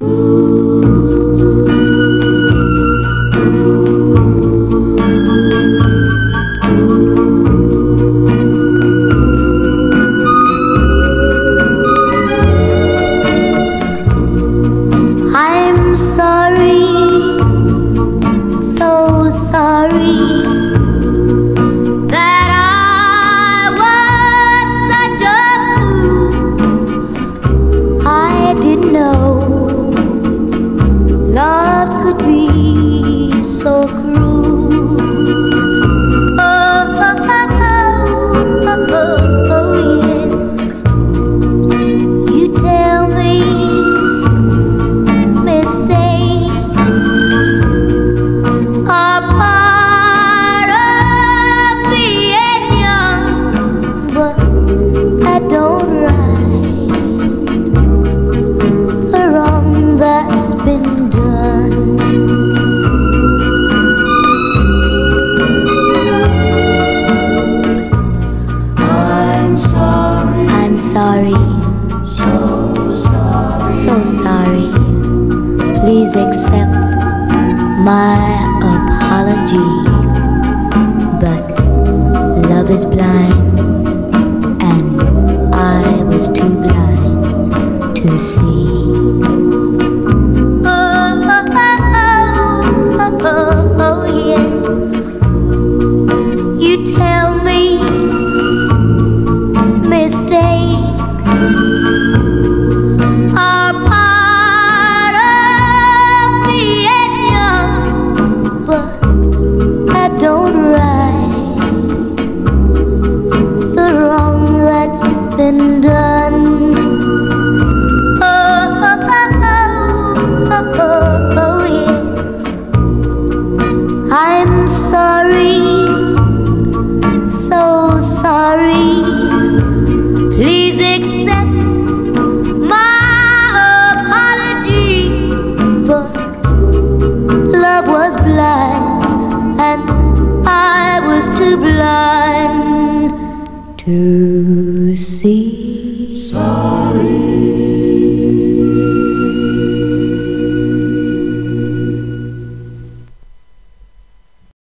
I'm sorry, so sorry. so sorry, so sorry, so sorry. Please accept my apology. But love is blind, and I was too blind to see. too blind to see. Sorry.